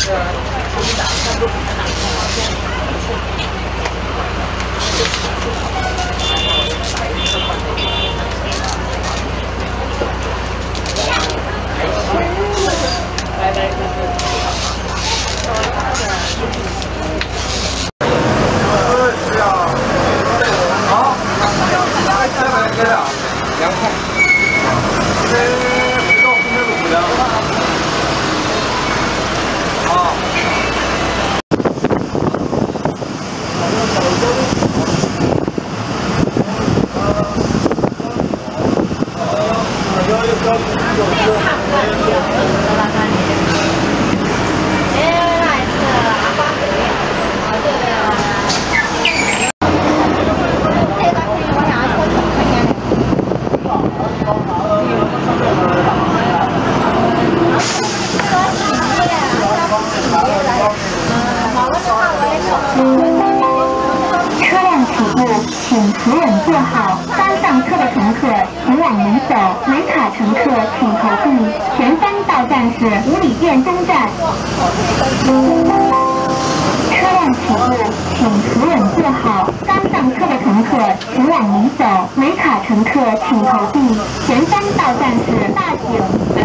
车辆起步，车辆起步请扶稳坐好。刚上车的乘客请往门走，乘客请投币。前方到站是五里店东站。车辆起步，请扶稳坐好。刚上车的乘客请往里走，没卡乘客请投币。前方到站是大井。